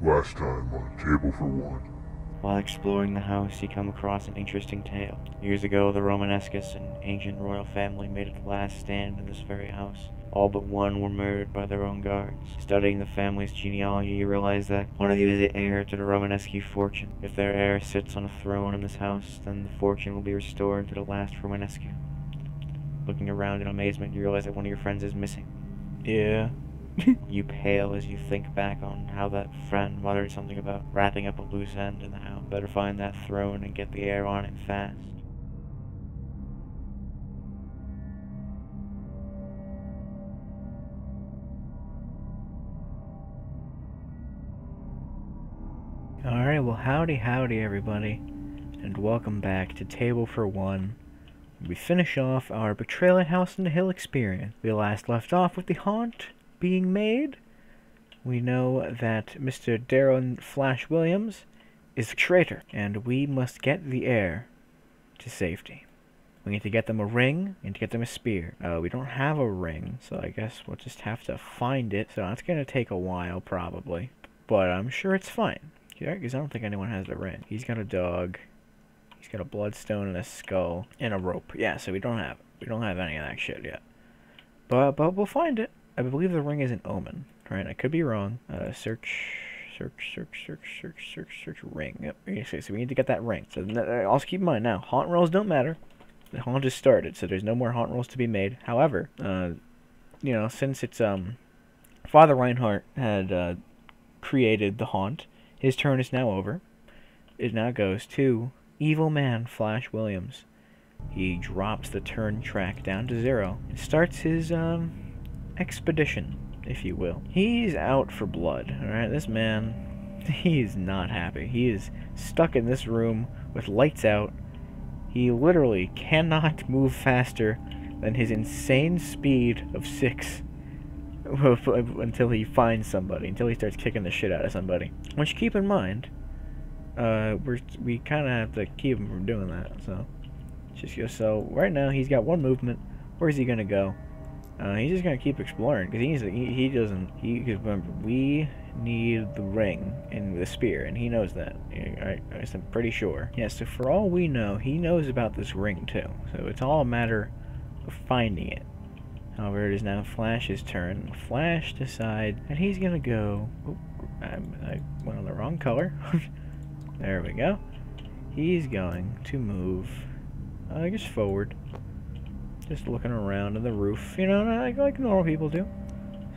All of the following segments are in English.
Last time on Table for One. While exploring the house, you come across an interesting tale. Years ago, the Romanescus, an ancient royal family, made a last stand in this very house. All but one were murdered by their own guards. Studying the family's genealogy, you realize that one of you is the heir to the Romanesque fortune. If their heir sits on a throne in this house, then the fortune will be restored to the last Romanesque. Looking around in amazement, you realize that one of your friends is missing. Yeah. You pale as you think back on how that friend muttered something about wrapping up a loose end and how better find that throne and get the heir on it fast. Alright, well, howdy, howdy, everybody, and welcome back to Table for One. We finish off our Betrayal House in the Hill experience. We last left off with the haunt being made. We know that Mr. Darren Flash Williams is a traitor, and we must get the heir to safety. We need to get them a ring and to get them a spear. Uh, we don't have a ring, so I guess we'll just have to find it. So that's going to take a while, probably. But I'm sure it's fine. Because I don't think anyone has the ring. He's got a dog. He's got a bloodstone and a skull and a rope. Yeah, so we don't have we don't have any of that shit yet. But but we'll find it. I believe the ring is an omen. Right? I could be wrong. Uh, search. Search, search, search, search, search, search, ring. Yep. Okay, so we need to get that ring. So uh, also keep in mind now, haunt rolls don't matter. The haunt just started, so there's no more haunt rolls to be made. However, uh, you know, since it's um, Father Reinhardt had uh, created the haunt, his turn is now over. It now goes to Evil Man Flash Williams. He drops the turn track down to zero and starts his um, expedition, if you will. He's out for blood, alright? This man, he's not happy. He is stuck in this room with lights out. He literally cannot move faster than his insane speed of six until he finds somebody, until he starts kicking the shit out of somebody. Which, keep in mind, uh, we're, we kind of have to keep him from doing that, so. Just go, so, right now, he's got one movement. Where's he gonna go? Uh, he's just gonna keep exploring, because he, he doesn't, he, cause remember, we need the ring and the spear, and he knows that. I, guess I'm pretty sure. Yeah, so for all we know, he knows about this ring, too. So it's all a matter of finding it. However, it is now Flash's turn. Flash decides that he's gonna go. Oh, I, I went on the wrong color. there we go. He's going to move, I guess, forward. Just looking around in the roof, you know, like, like normal people do.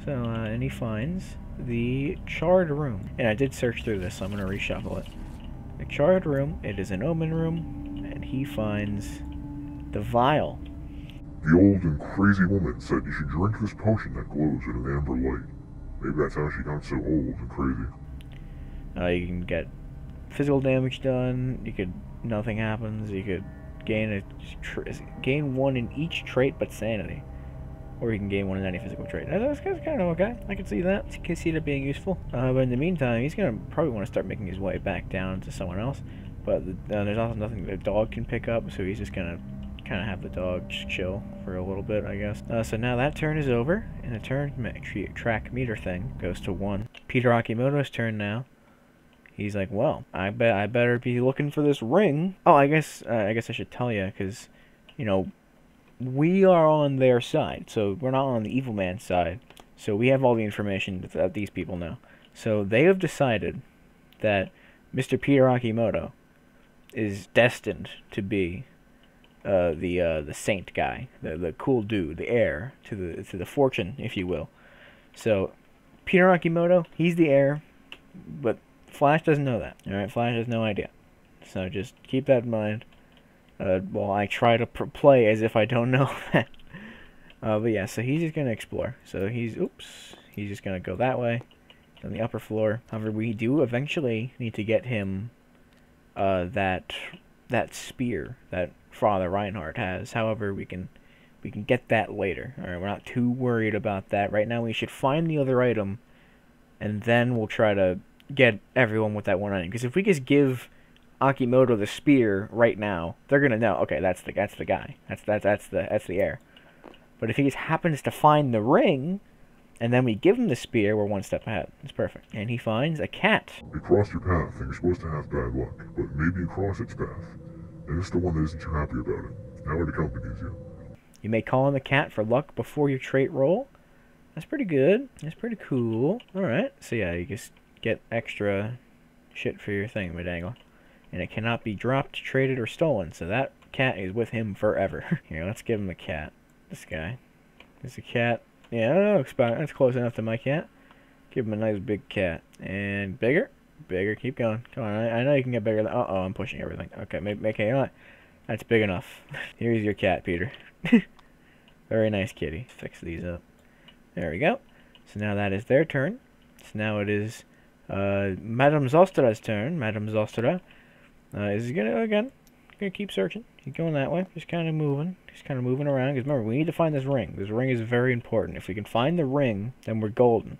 So, uh, and he finds the charred room. And I did search through this, so I'm gonna reshuffle it. The charred room. It is an omen room, and he finds the vial the old and crazy woman said you should drink this potion that glows in an amber light. Maybe that's how she got so old and crazy. Uh, you can get physical damage done. You could nothing happens. You could gain a gain one in each trait but sanity, or you can gain one in any physical trait. That's, that's kind of okay. I can see that. I can see that being useful. Uh, but in the meantime, he's gonna probably want to start making his way back down to someone else. But uh, there's also nothing the dog can pick up, so he's just gonna kind of have the dog just chill for a little bit, I guess. Uh, so now that turn is over, and the turn track meter thing goes to one. Peter Akimoto's turn now. He's like, well, I bet I better be looking for this ring. Oh, I guess uh, I guess I should tell you, because, you know, we are on their side, so we're not on the evil man's side. So we have all the information that these people know. So they have decided that Mr. Peter Akimoto is destined to be uh, the uh, the saint guy, the the cool dude, the heir to the to the fortune, if you will. So, Peter Akimoto, he's the heir, but Flash doesn't know that. All right, Flash has no idea. So just keep that in mind. Uh, while I try to play as if I don't know that. Uh, but yeah, so he's just gonna explore. So he's oops, he's just gonna go that way, on the upper floor. However, we do eventually need to get him uh, that that spear that Father Reinhardt has. However, we can we can get that later. All right, we're not too worried about that right now. We should find the other item, and then we'll try to get everyone with that one item. Because if we just give Akimoto the spear right now, they're gonna know. Okay, that's the that's the guy. That's that's that's the that's the heir. But if he just happens to find the ring, And then we give him the spear, we're one step ahead. It's perfect. And he finds a cat. You cross your path, and you're supposed to have bad luck, but maybe you cross its path, and it's the one that isn't too happy about it. Now it accompanies you. You may call on the cat for luck before your trait roll. That's pretty good. That's pretty cool. Alright, so yeah, you just get extra shit for your thing, Madangle. And it cannot be dropped, traded, or stolen, so that cat is with him forever. Here, let's give him a cat. This guy. Is a cat. Yeah, I don't know, that's close enough to my cat. Give him a nice big cat. And bigger? Bigger, keep going. Come on, I, I know you can get bigger. Than, uh-oh, I'm pushing everything. Okay, you know what? That's big enough. Here's your cat, Peter. Very nice kitty. Fix these up. There we go. So now that is their turn. So now it is uh, Madame Zostra's turn. Madame Zostra uh, is gonna again gonna keep searching. He's going that way. Just kind of moving. Just kind of moving around. Because remember, we need to find this ring. This ring is very important. If we can find the ring, then we're golden.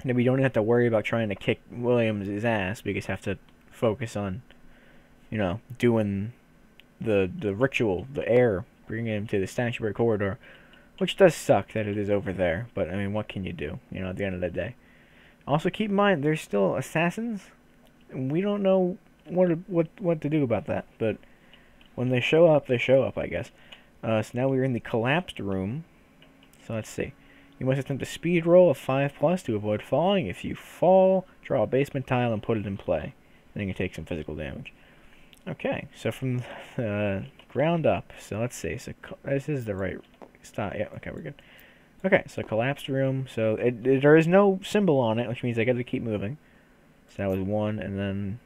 And then we don't have to worry about trying to kick Williams' ass. We just have to focus on, you know, doing the the ritual, the heir, bringing him to the statuary corridor, which does suck that it is over there. But I mean, what can you do? You know, at the end of the day. Also, keep in mind there's still assassins. And we don't know what what what to do about that. But when they show up, they show up, I guess. Uh, so now we're in the collapsed room. So let's see. You must attempt a speed roll of 5 plus to avoid falling. If you fall, draw a basement tile and put it in play. Then you can take some physical damage. Okay, so from the ground up. So let's see. So this is the right style. Yeah, okay, we're good. Okay, so collapsed room. So it, it, there is no symbol on it, which means I got to keep moving. So that was one, and then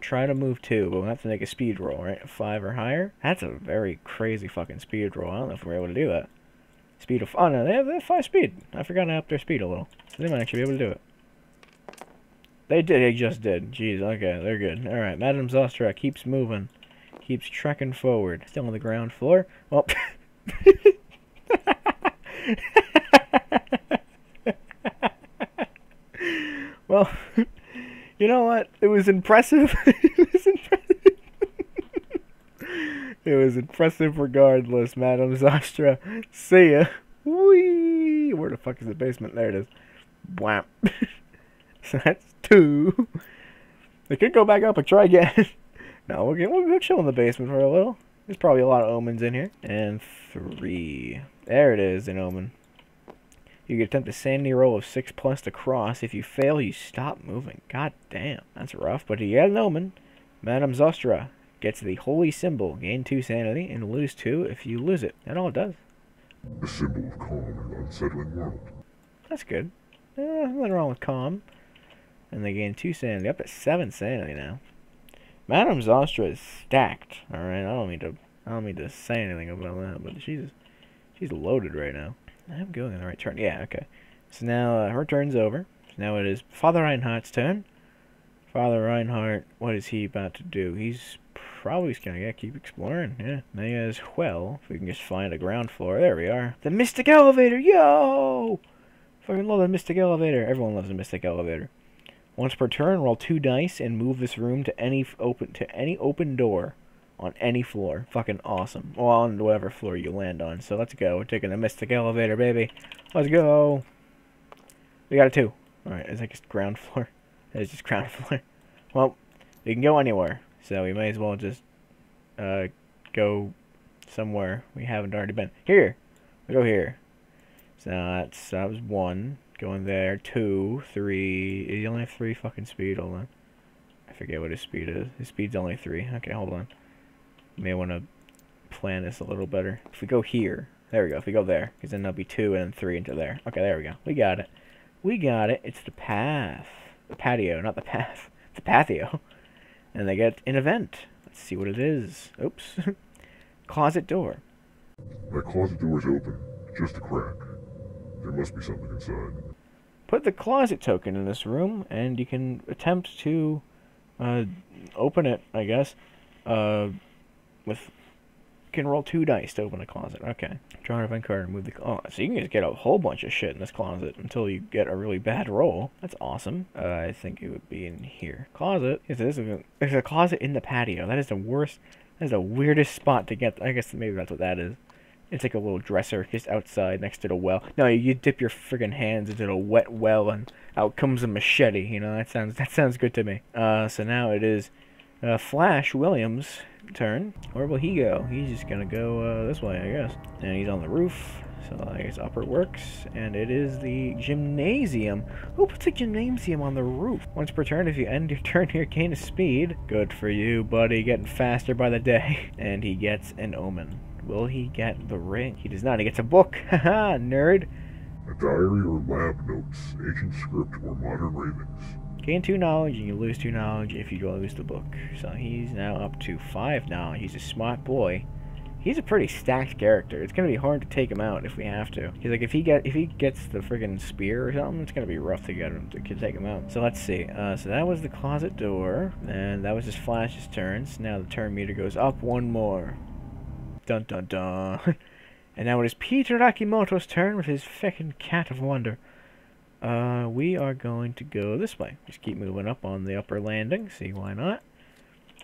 try to move two, but we'll have to make a speed roll, right? Five or higher. That's a very crazy fucking speed roll. I don't know if we're able to do that. Speed of oh no, they have, they have five speed. I forgot to up their speed a little. So they might actually be able to do it. They did. They just did. Jeez. Okay, they're good. All right, Madame Zostra keeps moving. keeps trekking forward. Still on the ground floor. Well. well, you know what? It was impressive. it was impressive. it was impressive regardless, Madame Zostra. See ya. Whee! Where the fuck is the basement? There it is. Wham. so that's two. They could go back up and try again. no, we'll, get, we'll go chill in the basement for a little. There's probably a lot of omens in here. And three. There it is, an omen. You can attempt a sanity roll of 6 plus to cross. If you fail, you stop moving. God damn, that's rough. But you get an omen. Madame Zostra gets the holy symbol. Gain 2 sanity and lose 2 if you lose it. That's all it does. A symbol of calm in an unsettling world. That's good. Eh, nothing wrong with calm. And they gain 2 sanity. Up at 7 sanity now. Madame Zostra is stacked. Alright, I don't mean to I don't mean to say anything about that, but she's she's loaded right now. I'm going in the right turn. Yeah, okay. So now uh, her turn's over. So now it is Father Reinhardt's turn. Father Reinhardt, what is he about to do? He's probably just gonna yeah, keep exploring. Yeah, may as well. If we can just find a ground floor. There we are. The Mystic Elevator! Yo! Fucking love the Mystic Elevator. Everyone loves the Mystic Elevator. Once per turn, roll two dice and move this room to any open to any open door on any floor. Fucking awesome. Well, on whatever floor you land on. So let's go. We're taking the Mystic Elevator, baby. Let's go. We got a two. Alright, it's like just ground floor. It's just ground floor. Well, we can go anywhere. So we may as well just uh, go somewhere we haven't already been. Here! We go here. So that's, that was one. Going there. Two, three. You only have three fucking speed. Hold on. I forget what his speed is. His speed's only three. Okay, hold on may want to plan this a little better. If we go here, there we go. If we go there, because then there'll be two and three into there. Okay, there we go. We got it. We got it. It's the path. The patio, not the path. It's The patio. And they get an event. Let's see what it is. Oops. closet door. My closet door is open. Just a crack. There must be something inside. Put the closet token in this room, and you can attempt to uh, open it, I guess. Uh, with can roll two dice to open a closet. Okay. Draw an event card and move the. Oh, so you can just get a whole bunch of shit in this closet until you get a really bad roll. That's awesome. Uh, I think it would be in here. Closet. Yes, there's a, there's a closet in the patio. That is the worst. That is the weirdest spot to get. I guess maybe that's what that is. It's like a little dresser just outside next to the well. No, you dip your friggin' hands into the wet well and out comes a machete. You know that sounds that sounds good to me. Uh, so now it is uh, Flash Williams' turn. Where will he go? He's just gonna go uh, this way, I guess. And he's on the roof. So I guess upper works, and it is the gymnasium. Who puts a gymnasium on the roof? Once per turn, if you end your turn here, gain a speed. Good for you, buddy, getting faster by the day. And he gets an omen. Will he get the ring? He does not. He gets a book. Haha, nerd. A diary or lab notes, ancient script, or modern ravings. Gain two knowledge and you lose two knowledge if you lose the book. So he's now up to five knowledge. He's a smart boy. He's a pretty stacked character. It's gonna be hard to take him out if we have to. He's like if he get if he gets the friggin' spear or something, it's gonna be rough to get him to take him out. So let's see. Uh, so that was the closet door, and that was his Flash's turns. Now the turn meter goes up one more. Dun dun dun. and now it is Peter Akimoto's turn with his feckin' cat of wonder. Uh, we are going to go this way. Just keep moving up on the upper landing. See why not?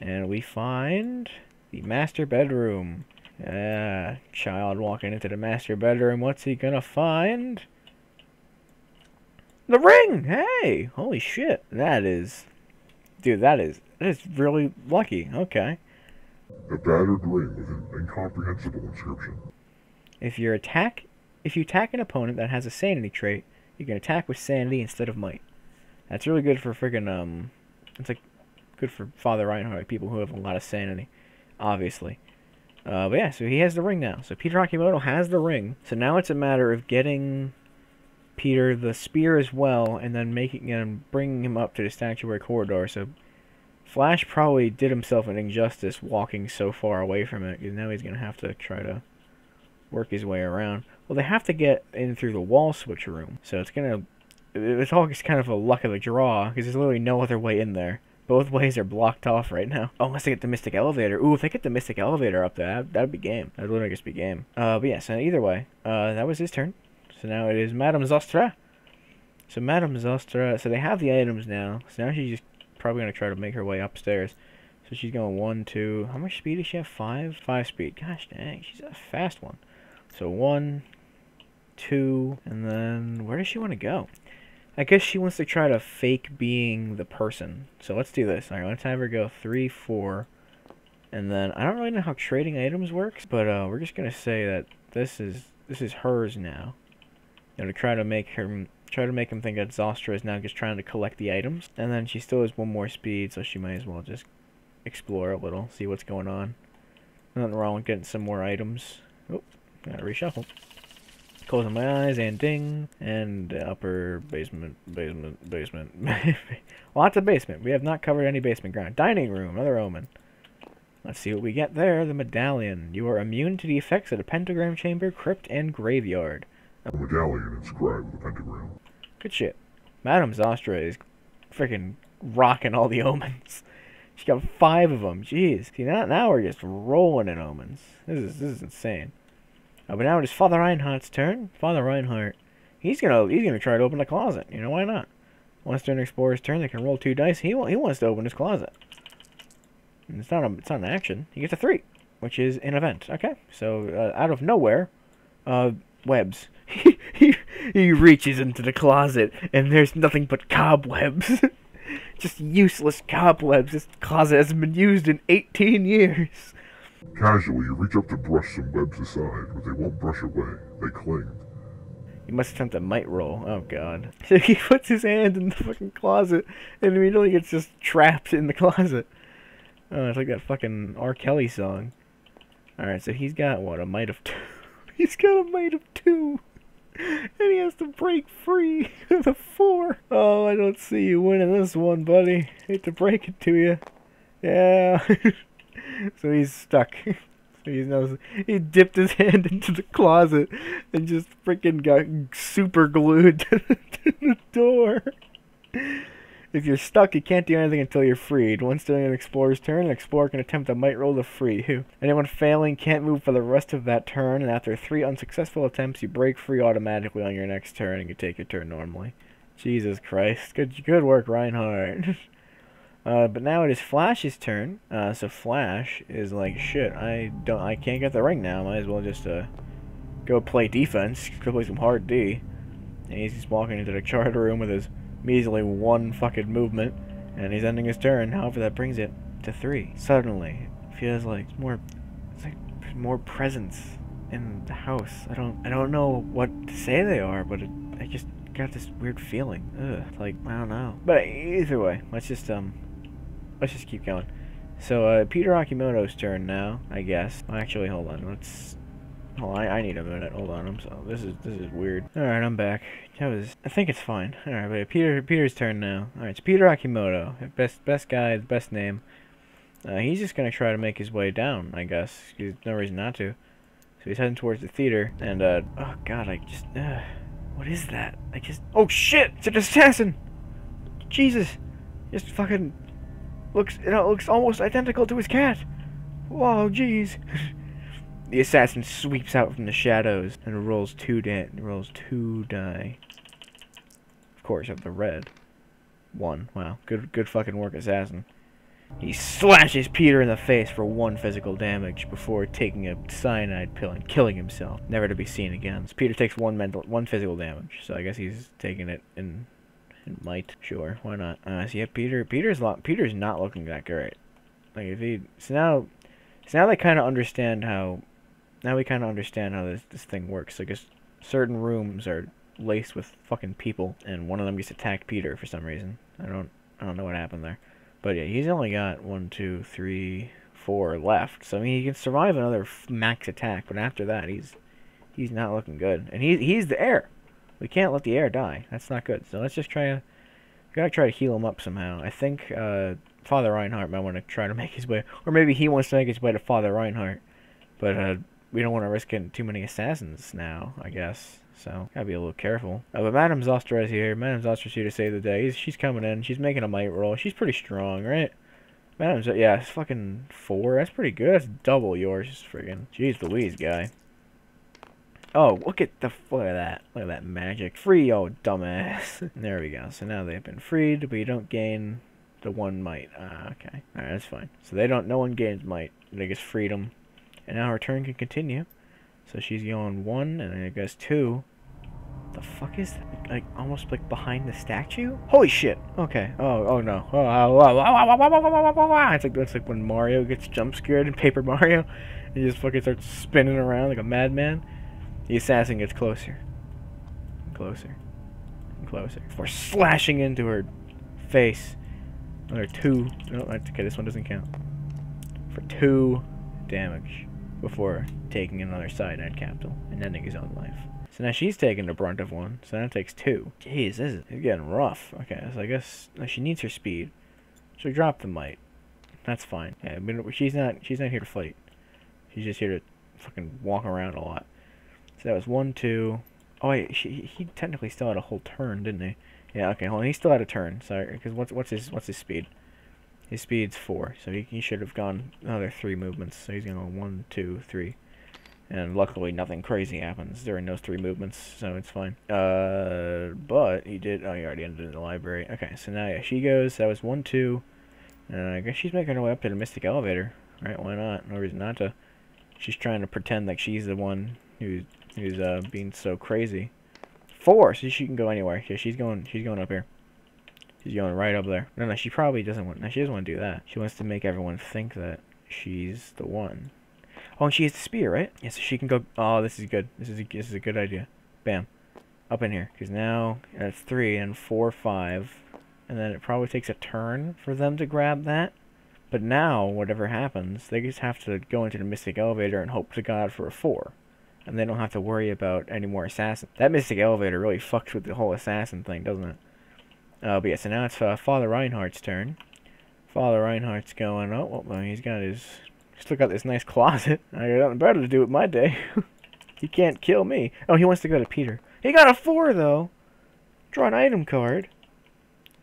And we find the master bedroom. Ah, child walking into the master bedroom. What's he gonna find? The ring! Hey! Holy shit. That is... Dude, that is... That is really lucky. Okay. A battered ring with an incomprehensible inscription. If you attack... If you attack an opponent that has a sanity trait, you can attack with sanity instead of might. That's really good for friggin' um... It's like... Good for Father Reinhardt, people who have a lot of sanity. Obviously. Uh, but yeah, so he has the ring now. So Peter Akimoto has the ring. So now it's a matter of getting Peter the spear as well, and then making him bringing him up to the statuary corridor. So Flash probably did himself an injustice walking so far away from it, because now he's gonna have to try to work his way around. Well, they have to get in through the wall switch room, so it's gonna. It's all just kind of a luck of the draw, because there's literally no other way in there. Both ways are blocked off right now. Oh, unless they get the Mystic Elevator. Ooh, if they get the Mystic Elevator up there, that'd, that'd be game. That'd literally just be game. Uh, but yeah, so either way, uh, that was his turn. So now it is Madame Zostra. So Madame Zostra, so they have the items now. So now she's just probably going to try to make her way upstairs. So she's going one, two, how much speed does she have? Five? Five speed. Gosh dang, she's a fast one. So one, two, and then where does she want to go? I guess she wants to try to fake being the person. So let's do this. Alright, let's have her go three, four, and then I don't really know how trading items works, but uh, we're just gonna say that this is this is hers now. You know, to try to make her try to make him think that Zostra is now just trying to collect the items, and then she still has one more speed, so she might as well just explore a little, see what's going on. Nothing wrong with getting some more items. Oh, gotta reshuffle. Closing my eyes and ding and upper basement basement basement. Lots of basement. We have not covered any basement ground. Dining room another omen. Let's see what we get there. The medallion. You are immune to the effects of the pentagram chamber crypt and graveyard. A medallion inscribed with a pentagram. good shit. Madame zostra is freaking rocking all the omens. She got five of them jeez. See now, now we're just rolling in omens. This is this is insane uh, but now it is Father Reinhardt's turn. Father Reinhardt, he's gonna he's gonna try to open the closet. You know why not? Once during Explorer's turn, they can roll two dice. He he wants to open his closet. And it's not a it's not an action. He gets a three, which is an event. Okay, so uh, out of nowhere, uh, webs. he, he he reaches into the closet and there's nothing but cobwebs. Just useless cobwebs. This closet hasn't been used in 18 years. Casually, you reach up to brush some webs aside, but they won't brush away. They cling. You must attempt a might roll. Oh god. So he puts his hand in the fucking closet and immediately gets just trapped in the closet. Oh, it's like that fucking R. Kelly song. Alright, so he's got what, a might of two? He's got a might of two! And he has to break free with a four. Oh, I don't see you winning this one, buddy. Hate to break it to you. Yeah. so he's stuck. So he knows he dipped his hand into the closet and just freaking got super glued to the door. If you're stuck, you can't do anything until you're freed. Once during an explorer's turn, an explorer can attempt a might roll to free. Anyone failing can't move for the rest of that turn, and after three unsuccessful attempts, you break free automatically on your next turn and you take your turn normally. Jesus Christ. Good good work, Reinhardt. Uh, but now it is Flash's turn. Uh, so Flash is like, shit, I don't, I can't get the ring now. Might as well just uh, go play defense, go play some hard D. And he's just walking into the charter room with his measly one fucking movement, and he's ending his turn. However, that brings it to three. Suddenly, it feels like more, it's like more presence in the house. I don't, I don't know what to say they are, but it, I just got this weird feeling. Ugh, like I don't know. But either way, let's just um, let's just keep going. So uh, Peter Akimoto's turn now, I guess. Actually, hold on. Let's. Hold on, I, I need a minute. Hold on. I'm so this is this is weird. All right, I'm back. That was. I think it's fine. All right, but Peter Peter's turn now. All right, it's Peter Akimoto. Best best guy, best name. Uh, he's just gonna try to make his way down. I guess. There's no reason not to. So he's heading towards the theater, and uh, oh god, I just. Uh, what is that? I just. Oh shit! It's an assassin. Jesus, just fucking Looks, it looks almost identical to his cat. Whoa, jeez. the assassin sweeps out from the shadows and rolls two die. Rolls two die. Of course, of the red. One. Wow. Good, good fucking work, assassin. He slashes Peter in the face for one physical damage before taking a cyanide pill and killing himself, never to be seen again. So Peter takes one mental, one physical damage, so I guess he's taking it in it might. Sure, why not? Uh, so yeah, Peter. Peter's lot. Peter's not looking that great. Like if he. So now, so now they kind of understand how. Now we kind of understand how this this thing works. Guess certain rooms are laced with fucking people, and one of them gets attacked Peter for some reason. I don't. I don't know what happened there. But yeah, he's only got one, two, three, four left. So I mean, he can survive another max attack, but after that, he's he's not looking good. And he's he's the heir. We can't let the heir die. That's not good. So let's just try to... Gotta try to heal him up somehow. I think uh, Father Reinhardt might want to try to make his way... Or maybe he wants to make his way to Father Reinhardt. But uh, we don't want to risk getting too many assassins now, I guess. So, gotta be a little careful. Uh, but Madame Zostra is here. Madame Zostra's here to save the day. She's coming in. She's making a might roll. She's pretty strong, right? Madame, yeah, it's fucking four. That's pretty good. That's double yours. Friggin' jeez Louise, guy. Oh, look at the look at that. Look at that magic. Free, oh dumbass. there we go. So now they've been freed, but you don't gain the one might. Ah, okay. Alright, that's fine. So they don't no one gains might. They just freedom. And now her turn can continue. So she's going one and I guess two. The fuck is that? Like almost like behind the statue? Holy shit! Okay. Oh oh no. It's like it's like when Mario gets jump scared in Paper Mario. He just fucking starts spinning around like a madman. The assassin gets closer. And closer. And closer. Before slashing into her face. Another two. No, okay, this one doesn't count. For two damage. Before taking another cyanide capsule and ending his own life. So now she's taking the brunt of one. So that takes two. Jeez, this is getting rough. Okay, so I guess she needs her speed. So drop the might. That's fine. Yeah, but she's not she's not here to fight. She's just here to fucking walk around a lot. So that was one, two. Oh wait, she, he technically still had a whole turn, didn't he? Yeah. Okay. Hold on. He still had a turn. Sorry, because what's what's his what's his speed? His speed's four, so he, he should have gone another three movements. So he's gonna go one, two, three, and luckily nothing crazy happens during those three movements, so it's fine. Uh, but he did. Oh, he already ended in the library. Okay, so now yeah, she goes. That was one, two, and I guess she's making her way up to the Mystic Elevator. Right? Why not? No reason not to. She's trying to pretend like she's the one who's who's uh, being so crazy. Four, so she can go anywhere. Yeah, she's going. She's going up here. She's going right up there. No, no, she probably doesn't want. No, she doesn't want to do that. She wants to make everyone think that she's the one. Oh, and she has the spear, right? Yeah, so she can go. Oh, this is good. This is a, this is a good idea. Bam, up in here. Because now that's three and four, five, and then it probably takes a turn for them to grab that. But now, whatever happens, they just have to go into the Mystic Elevator and hope to God for a four and they don't have to worry about any more assassins. That Mystic Elevator really fucks with the whole assassin thing, doesn't it? Uh, but yeah, so now it's uh, Father Reinhardt's turn. Father Reinhardt's going, oh, well, he's got his, Just look at this nice closet. I got nothing better to do with my day. he can't kill me. Oh, he wants to go to Peter. He got a four, though. Draw an item card.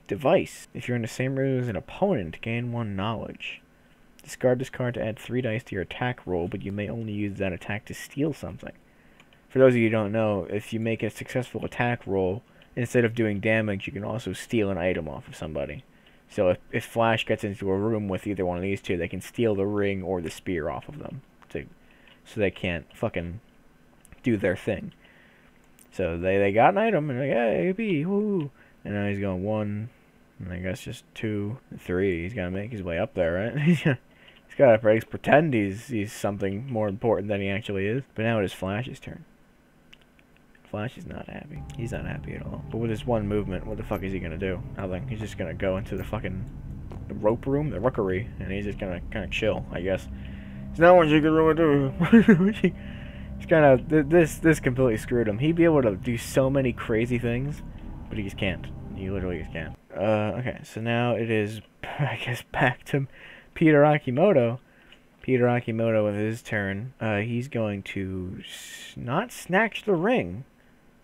Device. If you're in the same room as an opponent, gain one knowledge. Discard this card to add 3 dice to your attack roll, but you may only use that attack to steal something. For those of you who don't know, if you make a successful attack roll, instead of doing damage, you can also steal an item off of somebody. So if, if Flash gets into a room with either one of these two, they can steal the ring or the spear off of them. To, so they can't fucking do their thing. So they, they got an item, and like, hey, AP, woo. And now he's going one, and I guess just two, three. He's got to make his way up there, right? to at pretend he's, he's something more important than he actually is. But now it is Flash's turn. Flash is not happy. He's not happy at all. But with his one movement, what the fuck is he gonna do? Nothing. He's just gonna go into the fucking the rope room, the rookery, and he's just gonna kind of chill, I guess. There's not much you can really do. he's kind of this this completely screwed him. He'd be able to do so many crazy things, but he just can't. He literally just can't. Uh, okay, so now it is, I guess, back to Peter Akimoto. Peter Akimoto with his turn. Uh, he's going to not snatch the ring,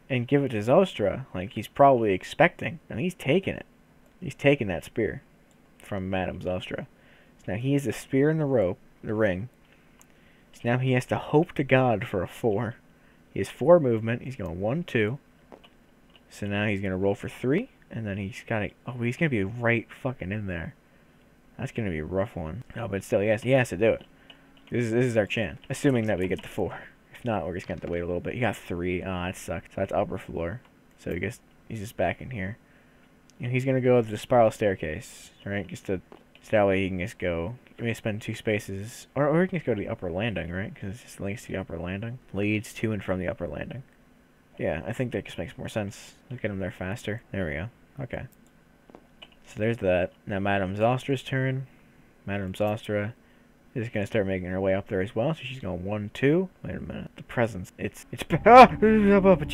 and give it to Zostra, like he's probably expecting, and he's taking it. He's taking that spear from Madame Zostra. So now he has a spear in the rope, the ring. So now he has to hope to God for a four. He has four movement. He's going one, two. So now he's gonna roll for three, and then he's got to. Oh, he's gonna be right fucking in there. That's gonna be a rough one. No, but still, he has, he has to do it. This is, this is our chance, assuming that we get the four If not, we're just going to have to wait a little bit. You got three. Oh, that sucks. So that's upper floor. So I guess he's just back in here. And he's going to go to the spiral staircase, right? Just to, so that way he can just go. He may spend two spaces. Or, or he can just go to the upper landing, right? Because it just links to the upper landing. Leads to and from the upper landing. Yeah, I think that just makes more sense. Let's get him there faster. There we go. Okay. So there's that. Now Madame Zostra's turn. Madame Zostra is going to start making her way up there as well. So she's going one, two. Wait a minute. The presence. It's it's ah,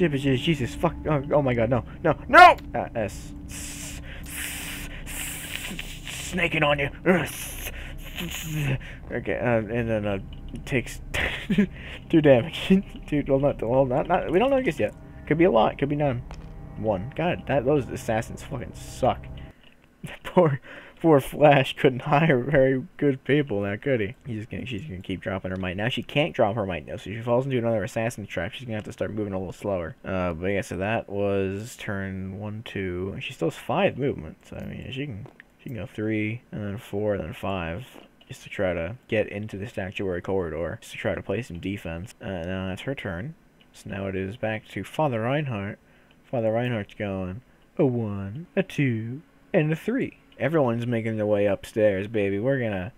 Jesus fuck. Oh, oh my God. No, no, no. Uh, S. Snaking on you. Okay, uh, and then uh, it takes two damage. Dude, well, not, well, not, not. We don't know just yet. Could be a lot. Could be none. One. God, that those assassins fucking suck. Poor poor Flash couldn't hire very good people now, could he? He's gonna, she's gonna keep dropping her might. Now she can't drop her might now, so she falls into another assassin trap, she's gonna have to start moving a little slower. Uh, but yeah, so that was turn one, two. She still has five movements. I mean, she can she can go three, and then four, and then five just to try to get into the statuary corridor, just to try to play some defense. Uh, now that's her turn. So now it is back to Father Reinhardt. Father Reinhardt's going a one, a two, and three. Everyone's making their way upstairs, baby. We're gonna...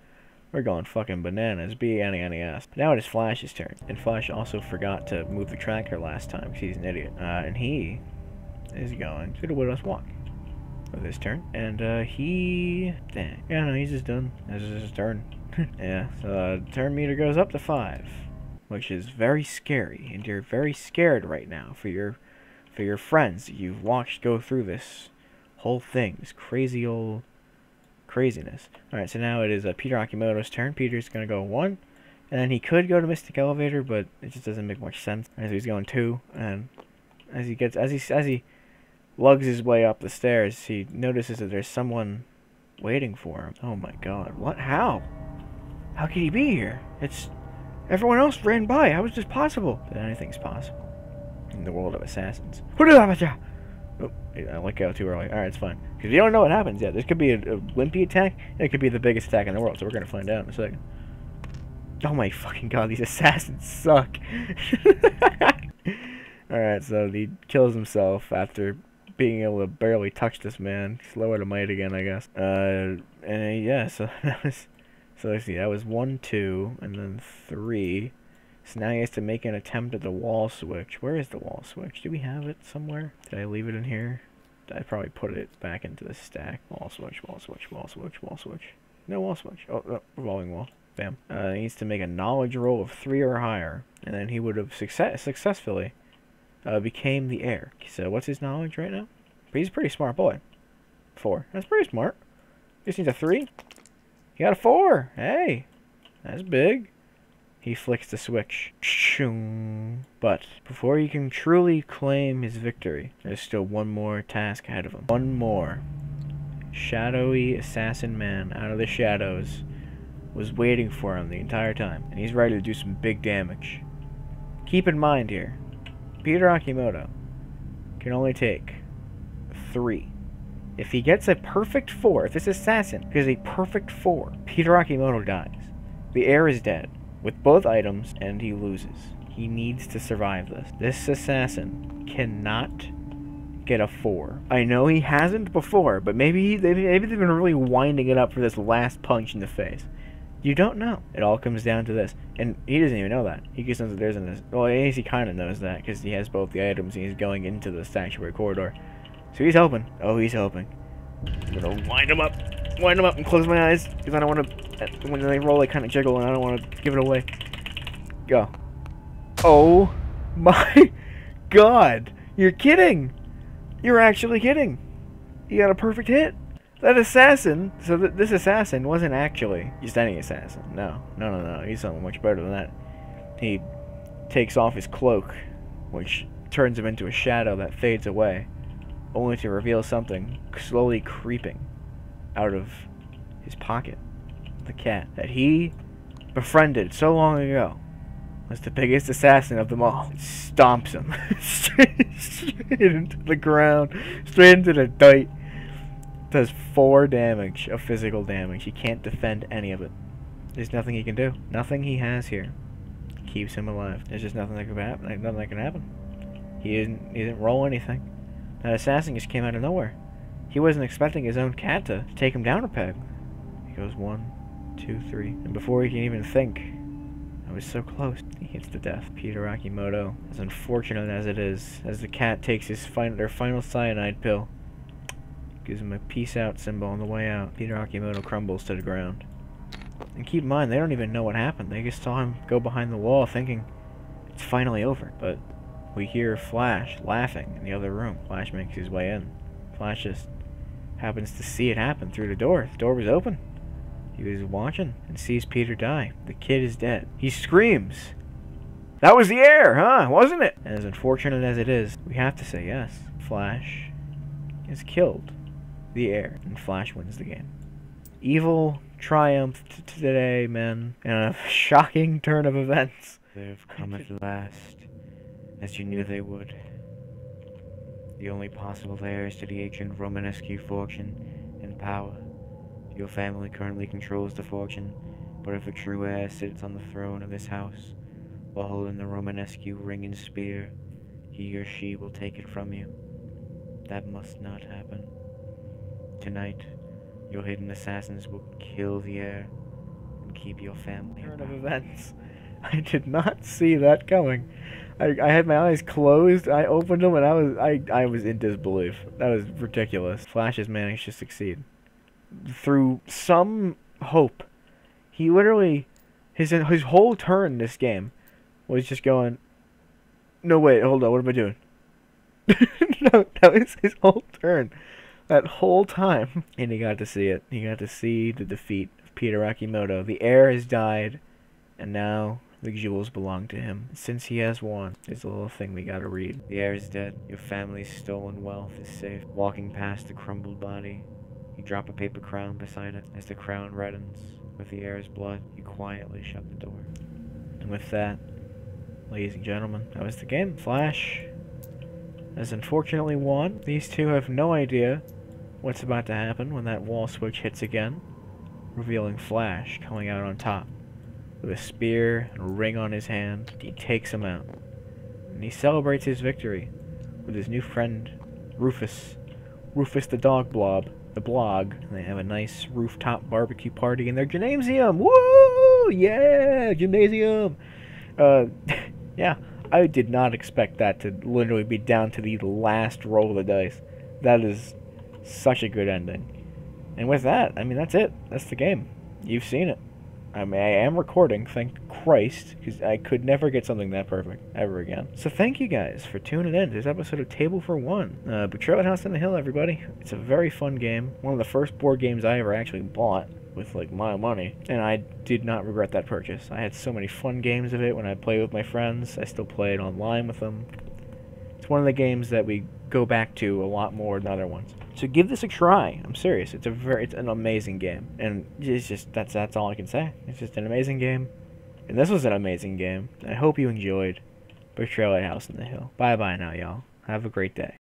We're going fucking bananas. B N N E S. Now it is Flash's turn. And Flash also forgot to move the tracker last time because he's an idiot. Uh, and he is going to the Widow's Walk with his turn. And uh, he... Dang. Yeah, no, he's just done. This is his turn. yeah, so uh, turn meter goes up to 5. Which is very scary. And you're very scared right now for your for your friends you've watched go through this whole thing. This crazy old craziness. Alright, so now it is uh, Peter Akimoto's turn. Peter's going to go one. And then he could go to Mystic Elevator, but it just doesn't make much sense. As he's going two, and as he gets, as he, as he lugs his way up the stairs, he notices that there's someone waiting for him. Oh my god, what? How? How could he be here? It's, everyone else ran by. How is this possible? That anything's possible in the world of assassins. Oh, I let go too early. Alright, it's fine. Because you don't know what happens yet. This could be a, a wimpy attack, and it could be the biggest attack in the world, so we're going to find out in a second. Oh my fucking god, these assassins suck. Alright, so he kills himself after being able to barely touch this man. Slower to might again, I guess. Uh, and yeah, so that was... So let's see, that was one, two, and then three. So now he has to make an attempt at the wall switch. Where is the wall switch? Do we have it somewhere? Did I leave it in here? I probably put it back into the stack. Wall switch, wall switch, wall switch, wall switch. No wall switch. Oh, oh revolving wall. Bam. Uh, he needs to make a knowledge roll of three or higher, and then he would have success successfully uh, became the heir. So what's his knowledge right now? He's a pretty smart boy. Four. That's pretty smart. Just needs a three. He got a four. Hey, that's big. He flicks the switch. But before he can truly claim his victory, there's still one more task ahead of him. One more. Shadowy assassin man out of the shadows was waiting for him the entire time, and he's ready to do some big damage. Keep in mind here, Peter Akimoto can only take three. If he gets a perfect four, if this assassin gets a perfect four, Peter Akimoto dies. The heir is dead with both items, and he loses. He needs to survive this. This assassin cannot get a four. I know he hasn't before, but maybe they maybe they've been really winding it up for this last punch in the face. You don't know. It all comes down to this, and he doesn't even know that. He just knows that there's an. Well, I guess he kind of knows that because he has both the items and he's going into the sanctuary corridor. So he's hoping. Oh, he's hoping. I'm gonna wind him up, wind him up, and close my eyes because I don't want to. When they roll, they kind of jiggle, and I don't want to give it away. Go. Oh my god! You're kidding! You're actually kidding! You got a perfect hit. That assassin. So th this assassin wasn't actually just any assassin. No, no, no, no. He's something much better than that. He takes off his cloak, which turns him into a shadow that fades away only to reveal something slowly creeping out of his pocket. The cat that he befriended so long ago was the biggest assassin of them all. It stomps him straight, straight into the ground, straight into the dirt. Does four damage of physical damage. He can't defend any of it. There's nothing he can do. Nothing he has here keeps him alive. There's just nothing that can happen. Nothing that can happen. He didn't. He didn't roll anything. That assassin just came out of nowhere. He wasn't expecting his own cat to take him down a peg. He goes one, two, three, and before he can even think, I was so close. He hits the death. Peter Akimoto, as unfortunate as it is, as the cat takes his final, their final cyanide pill, gives him a peace out symbol on the way out. Peter Akimoto crumbles to the ground. And keep in mind, they don't even know what happened. They just saw him go behind the wall thinking it's finally over. But we hear Flash laughing in the other room. Flash makes his way in. Flash just happens to see it happen through the door. The door was open. He was watching and sees Peter die. The kid is dead. He screams. That was the heir, huh? Wasn't it? And as unfortunate as it is, we have to say yes. Flash is killed. The heir. And Flash wins the game. Evil triumphed today, men, in a shocking turn of events. They've come at last as you knew they would. The only possible heirs to the ancient Romanesque fortune and power. Your family currently controls the fortune, but if a true heir sits on the throne of this house, while holding the Romanesque ring and spear, he or she will take it from you. That must not happen. Tonight, your hidden assassins will kill the heir and keep your family. Turn of events. I did not see that coming. I, I had my eyes closed. I opened them and I was I, I was in disbelief. That was ridiculous. Flash has managed to succeed through some hope. He literally his his whole turn this game was just going. No wait, hold on. What am I doing? no, that was his whole turn. That whole time, and he got to see it. He got to see the defeat of Peter Akimoto. The heir has died, and now the jewels belong to him. Since he has won, there's a little thing we gotta read. The heir is dead. Your family's stolen wealth is safe. Walking past the crumbled body, you drop a paper crown beside it. As the crown reddens with the heir's blood, you quietly shut the door. And with that, ladies and gentlemen, that was the game. Flash has unfortunately won. These two have no idea what's about to happen when that wall switch hits again, revealing Flash coming out on top with a spear and a ring on his hand. He takes him out. And he celebrates his victory with his new friend, Rufus. Rufus the dog blob. The blog. And they have a nice rooftop barbecue party in their gymnasium. Woo! Yeah! Gymnasium! Uh, yeah. I did not expect that to literally be down to the last roll of the dice. That is such a good ending. And with that, I mean, that's it. That's the game. You've seen it. I mean, I am recording, thank Christ, because I could never get something that perfect ever again. So thank you guys for tuning in to this episode of Table for One. Uh, Betrayal House on the Hill, everybody. It's a very fun game. One of the first board games I ever actually bought with like my money, and I did not regret that purchase. I had so many fun games of it when I played with my friends. I still play it online with them. It's one of the games that we go back to a lot more than other ones. So give this a try. I'm serious. It's a very it's an amazing game. And it's just that's that's all I can say. It's just an amazing game. And this was an amazing game. I hope you enjoyed Betrayal at House in the Hill. Bye bye now, y'all. Have a great day.